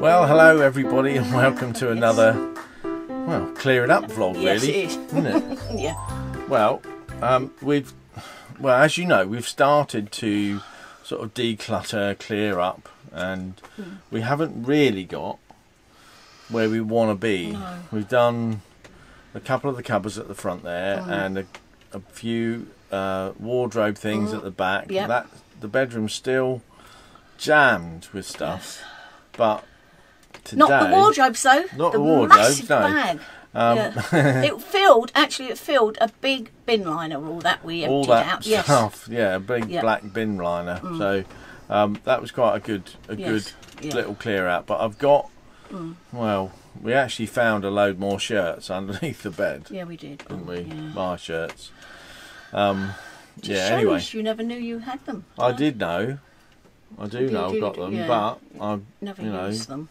Well, hello everybody, and welcome to another, well, clear it up vlog, Yes, really, it is. isn't it? Yeah. Well, um, we've, well, as you know, we've started to sort of declutter, clear up, and Hmm. we haven't really got where we want to be. No. We've done a couple of the cupboards at the front there, Hmm. and a, a few uh, wardrobe things at the back. Yep. That the bedroom's still jammed with stuff, but today. Not the wardrobes though. Not the the wardrobes, no. bag. Um, yeah. it filled. Actually, it filled a big bin liner. All that we emptied all that out. Yes. Yeah, a big Yeah. Mm. black bin liner. So um, that was quite a good, a Yes, good yeah. Mm. little clear out. But I've got, well, we actually found a load more shirts underneath the bed, Yeah, we did. didn't we? My shirts. Um, yeah. shows Anyway, you never knew you had them. I did know. I do You know I've got them, but I, Never you know, used them.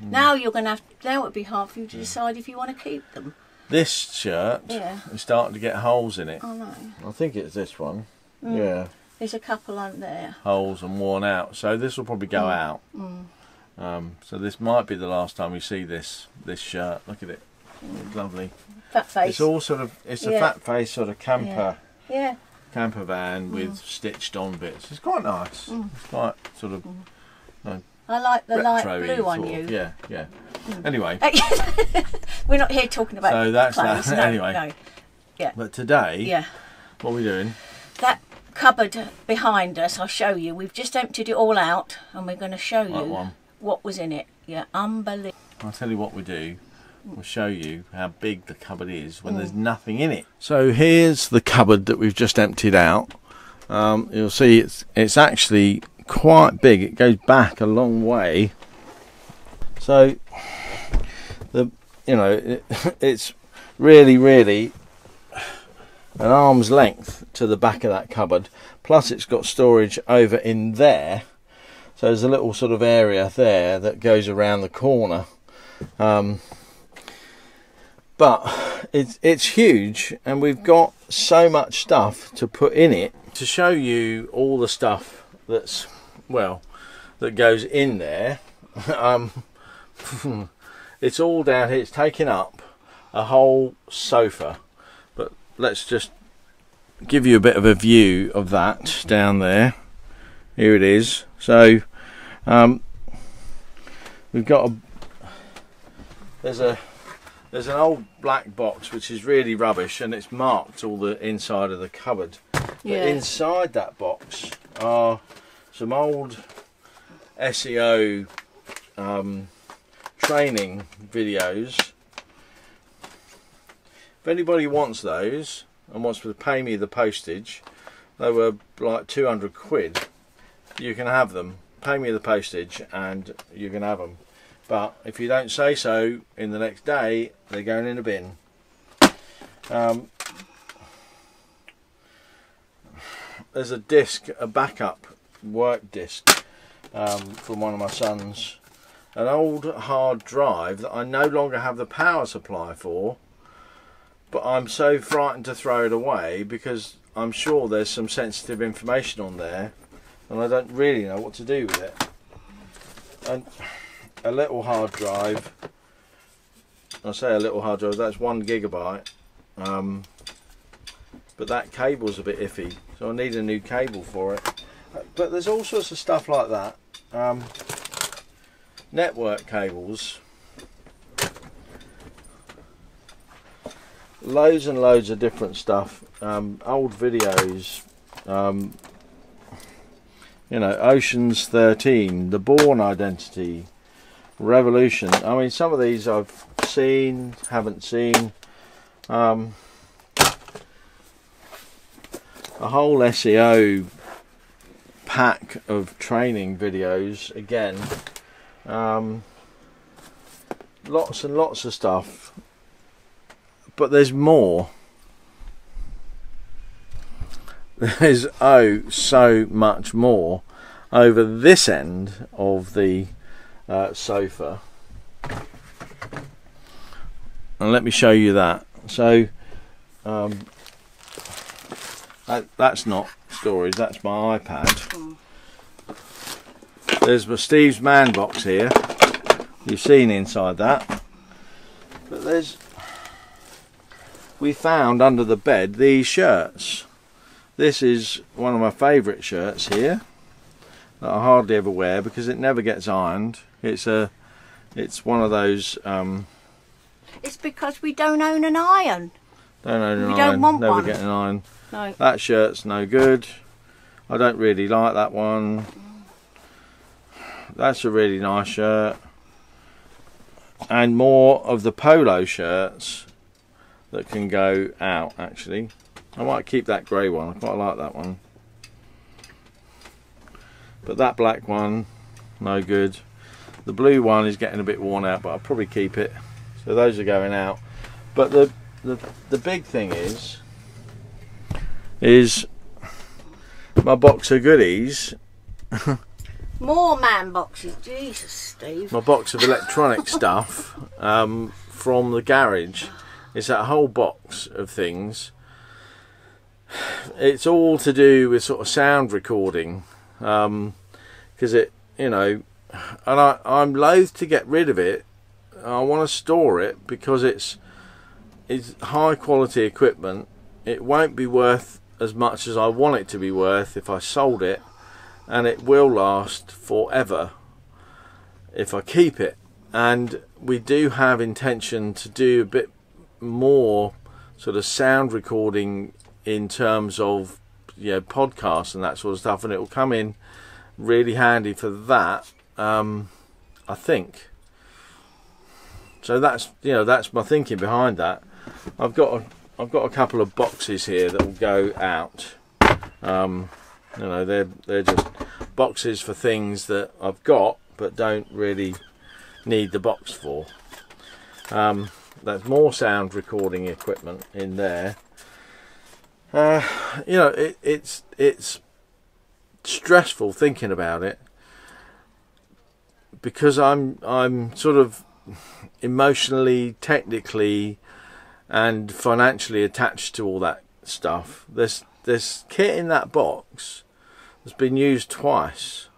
Now you're going to have. Now it'd be hard for you to decide if you want to keep them. this shirt Yeah. is starting to get holes in it. Oh no. I think it's this one. Mm. Yeah. There's a couple on there. holes and worn out. So this will probably go Mm. out. Um, so this might be the last time we see this this shirt. Look at it, it's lovely. Fat face. It's all sort of it's a fat face sort of camper yeah. camper van with stitched on bits. It's quite nice. It's quite sort of I like the light blue on you. of. Yeah, yeah. Anyway, We're not here talking about So that's clothes. that. No, Anyway. no. but today, Yeah. what are we doing? That cupboard behind us, I'll show you. We've just emptied it all out and we're going to show you one. what was in it. Yeah, unbelievable. I'll tell you what we do. We'll show you how big the cupboard is when Mm. there's nothing in it. So here's the cupboard that we've just emptied out. Um, you'll see it's it's actually quite big. It goes back a long way. So the you know it, it's really really an arm's length to the back of that cupboard. Plus it's got storage over in there. So there's a little sort of area there that goes around the corner. Um, but it's it's huge, and we've got so much stuff to put in it to show you all the stuff that's well that goes in there. um, it's all down here. It's taking up a whole sofa. But let's just give you a bit of a view of that down there. Here it is. So um, we've got a there's a there's an old black box which is really rubbish and it's marked all the inside of the cupboard. Yeah. But inside that box are some old SEO um, training videos. If anybody wants those and wants to pay me the postage, they were like 200 quid. You can have them. Pay me the postage and you can have them. But if you don't say so in the next day, they're going in a bin. Um, there's a disc, a backup work disc um, from one of my sons. An old hard drive that I no longer have the power supply for, but I'm so frightened to throw it away because I'm sure there's some sensitive information on there and I don't really know what to do with it. And a little hard drive, I say a little hard drive, that's one gigabyte, um, but that cable's a bit iffy, so I need a new cable for it. But there's all sorts of stuff like that. Um, network cables. Loads and loads of different stuff. Um, old videos. Um, you know, Oceans 13, The Bourne Identity, Revolution. I mean, some of these I've seen, haven't seen. Um, a whole SEO pack of training videos again. Um, lots and lots of stuff. But there's more. There's oh so much more over this end of the uh, sofa. And let me show you that. So, um, that, that's not storage, that's my iPad. There's my Steve's man box here. you've seen inside that. But there's we found under the bed these shirts. This is one of my favourite shirts here that I hardly ever wear because it never gets ironed. It's a it's one of those um, It's because we don't own an iron. Don't own an We iron, don't want never one. get an iron. No. That shirt's no good. I don't really like that one. That's a really nice shirt. And more of the polo shirts that can go out actually. I might keep that grey one, I quite like that one. But that black one, no good. The blue one is getting a bit worn out, but I'll probably keep it. So those are going out. But the the, the big thing is is my box of goodies, More man boxes. Jesus, Steve. my box of electronic stuff um, from the garage. It's that whole box of things. It's all to do with sort of sound recording, because it, you know, and I, I'm loath to get rid of it. I want to store it because it's it's high quality equipment. It won't be worth as much as I want it to be worth if I sold it, and it will last forever if I keep it. And we do have intention to do a bit more sort of sound recording in terms of you know podcasts and that sort of stuff, and it will come in really handy for that. Um, I think. So that's you know that's my thinking behind that. I've got a, I've got a couple of boxes here that will go out. Um, you know they're they're just boxes for things that I've got but don't really need the box for. Um, there's more sound recording equipment in there. Uh, you know it, it's it's stressful thinking about it because I'm I'm sort of emotionally, technically, and financially attached to all that stuff. There's there's kit in that box that's been used twice,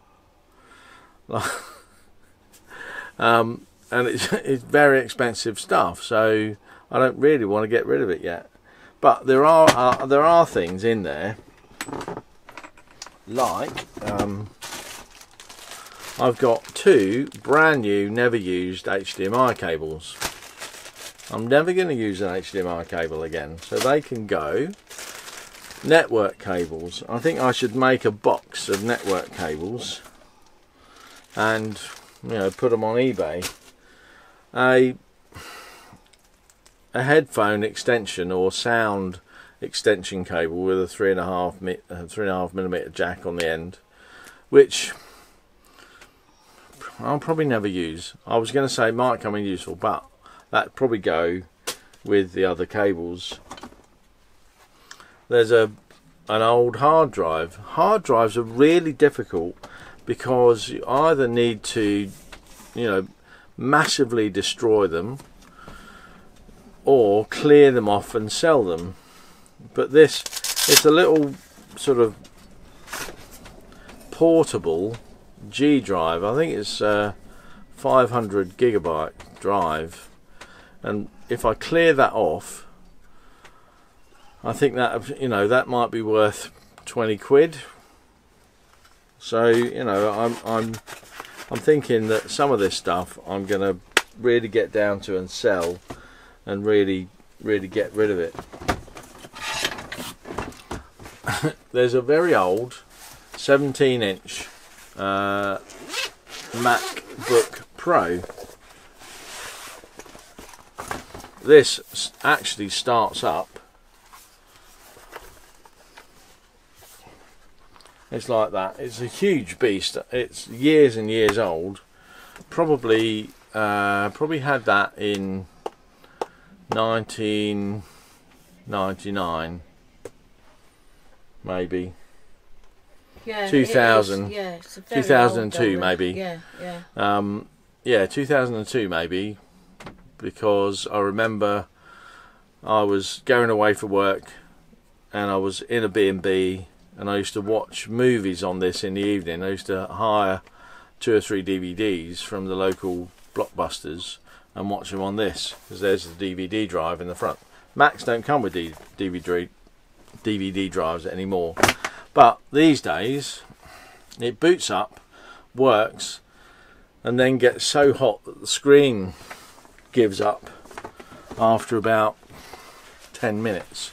um, and it's it's very expensive stuff. So I don't really want to get rid of it yet. But there are uh, there are things in there like um, I've got two brand new, never used HDMI cables. I'm never going to use an HDMI cable again, so they can go. Network cables. I think I should make a box of network cables and you know put them on eBay. A a headphone extension or sound extension cable with a three and a half mi- three and a half millimeter jack on the end, which I'll probably never use. I was going to say might come in useful, but that'd probably go with the other cables. There's a an old hard drive. Hard drives are really difficult because you either need to, you know, massively destroy them or clear them off and sell them. But this, it's a little sort of portable G drive. I think it's a 500 gigabyte drive, and if I clear that off, I think that you know that might be worth 20 quid. So you know I'm I'm I'm thinking that some of this stuff I'm gonna really get down to and sell, and really really get rid of it. There's a very old 17 inch uh, MacBook Pro. This actually starts up. It's like that. It's a huge beast. It's years and years old. Probably, uh, probably had that in 1999, maybe. Yeah, 2000. it is, Yeah, it's a very 2002 uh, maybe. Yeah, yeah. Um, yeah, 2002 maybe, because I remember I was going away for work, and I was in a B&B, and I used to watch movies on this in the evening. I used to hire two or three DVDs from the local blockbusters and watch them on this because there's the DVD drive in the front. Macs don't come with DVD DVD drives anymore, but these days it boots up, works, and then gets so hot that the screen gives up after about 10 minutes.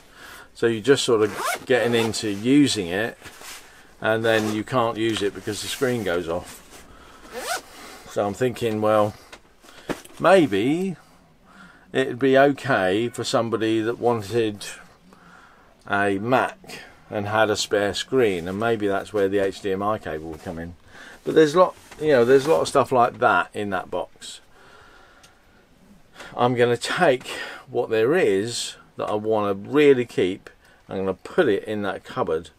So you're just sort of getting into using it and then you can't use it because the screen goes off. So I'm thinking, well, maybe it'd be okay for somebody that wanted a Mac and had a spare screen, and maybe that's where the HDMI cable would come in. But there's a lot, you know, there's a lot of stuff like that in that box. I'm going to take what there is that I want to really keep. I'm going to put it in that cupboard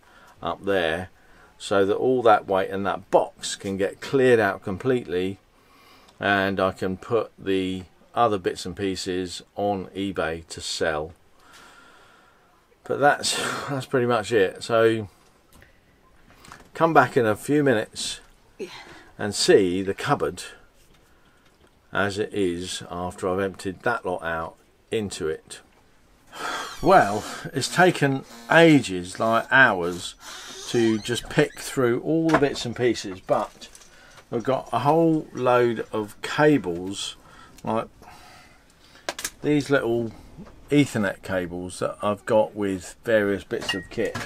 up there so that all that weight and that box can get cleared out completely and I can put the other bits and pieces on eBay to sell. But that's that's pretty much it. So come back in a few minutes and see the cupboard as it is after I've emptied that lot out into it. Well it's taken ages like hours to just pick through all the bits and pieces but we've got a whole load of cables like these little ethernet cables that I've got with various bits of kit.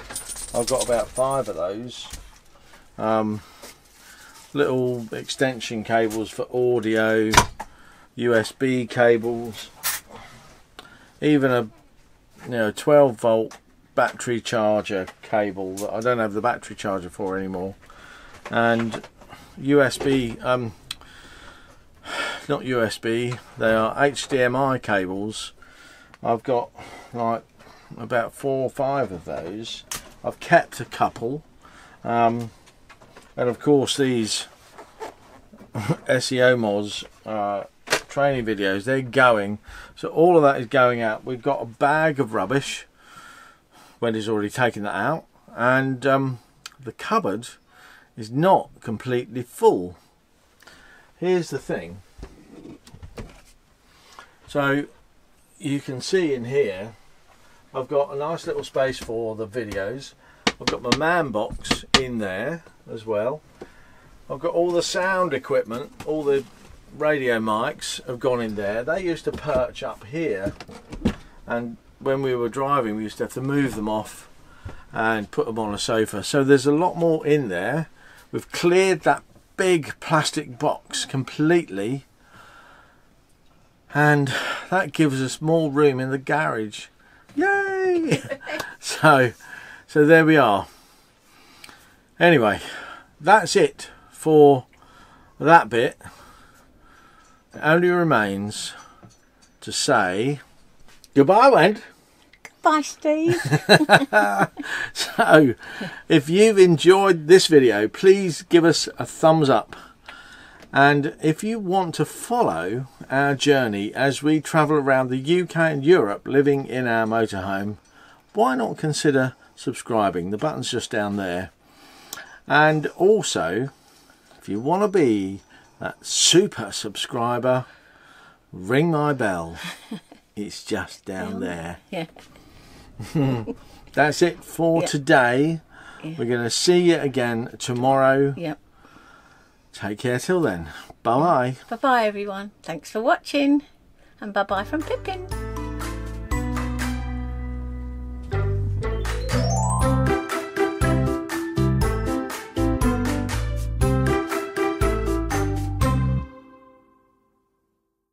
I've got about five of those. Um, little extension cables for audio USB cables even a you know 12 volt battery charger cable that I don't have the battery charger for anymore. And USB um not USB they are HDMI cables. I've got like about four or five of those. I've kept a couple um, and of course these SEO mods uh, training videos they're going so all of that is going out. We've got a bag of rubbish Wendy's already taken that out and um, the cupboard is not completely full. Here's the thing. So you can see in here I've got a nice little space for the videos. I've got my man box in there as well. I've got all the sound equipment all the radio mics have gone in there they used to perch up here and when we were driving, we used to have to move them off and put them on a sofa. So there's a lot more in there. We've cleared that big plastic box completely and that gives us more room in the garage. Yay! so, so there we are. Anyway, that's it for that bit. It only remains to say goodbye, Wendy. Bye, Steve. so, if you've enjoyed this video, please give us a thumbs up. And if you want to follow our journey as we travel around the UK and Europe living in our motorhome, why not consider subscribing? The button's just down there. And also, if you want to be that super subscriber, ring my bell. It's just down there. yeah. That's it for Yeah. today. We're going to see you again tomorrow. Yep. Take care till then. Bye bye. Bye bye, everyone. Thanks for watching. And bye bye from Pippin.